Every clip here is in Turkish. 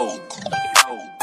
go. go.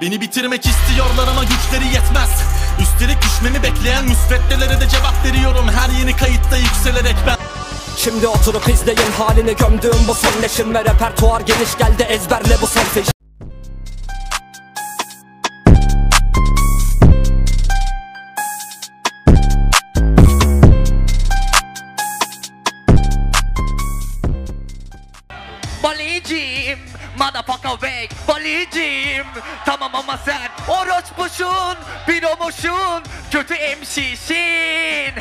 Beni bitirmek istiyorlar ama güçleri yetmez. Üstelik düşmemi bekleyen müsveddelere de cevap veriyorum. Her yeni kayıtta yükselerek ben Şimdi oturup izleyin halini gömdüğüm bu son leşin ve repertuar geniş geldi ezberle bu selfie Balicim Motherfucker wake Balicim. Tamam ama sen Orospuşun Piromuşun Kötü MC'sin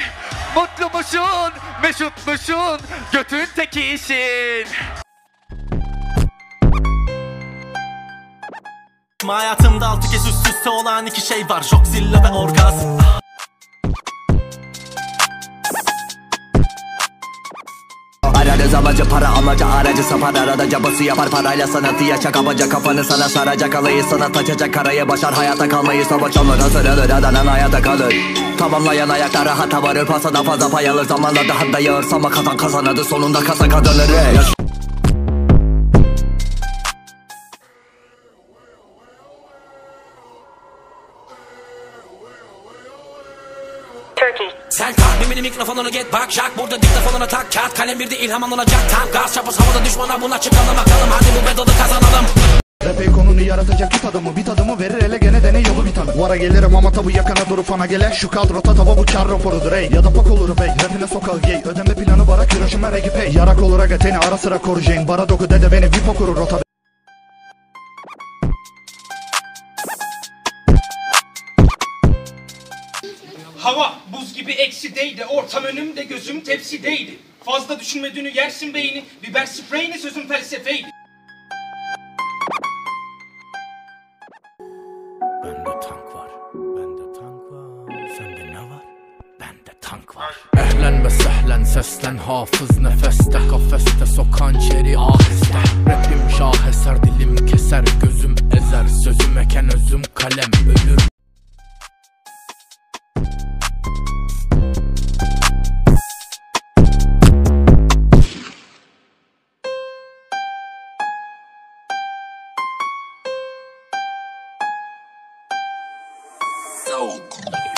Mutlu musun Mesut musun Götün tekisin Hayatımda altı kez üst üste olan iki şey var. Joxilla ve orgazm Ararız amacı para amacı aracı sapar arada cabası yapar. Parayla sanatı yaşa kapaca kafanı sana saracak. Alayı sanat açacak karayı başar. Hayata kalmayı savaş alır hazır alır adanan hayata kalır. Tamamlayan ayakta rahata varır pasada fazla pay alır. Zamanla daha da yağır sama kazan kazanadı sonunda kasa kazanır. Yaş- Turkey. Sen kalk mimini mikrofonunu get bak Jack burada diktafonuna tak. Kağıt kalem bir de ilham alınacak. Tam gaz çapız havada düşmana buna çıkalım bakalım. Hadi bu bedalı kazanalım. Rap ikonunu yaratacak tut adamı Bit adamı verir ele gene dene yolu biten Vara gelirim ama tabu yakana durup ana gele. Şu kadrota tava bu kar raporudur ey. Ya da pak olur bey. Rapine sokağı gay Ödeme planı bara Hiroşima regi pay Yarak olur aga teni ara sıra koruyacağım Bara doku dede beni vip okurur rota Hava buz gibi eksideydi, ortam önümde gözüm tepsideydi. Fazla düşünme dünü yersin beyni, biber spreyini sözüm felsefeydi. Bende tank var Bende tank var Sende ne var? Bende tank var Ehlen ve sehlen seslen hafız nefeste Kafeste sokan çeri aheste Rapim şaheser Não!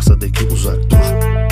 varsa de ki uzaktır